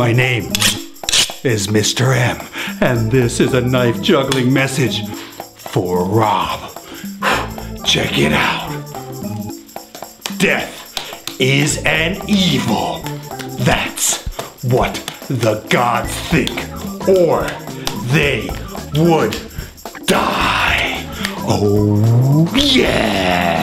My name is Mr. M, and this is a knife juggling message for Rob. Check it out. Death is an evil. That's what the gods think, or they would die. Oh, yeah.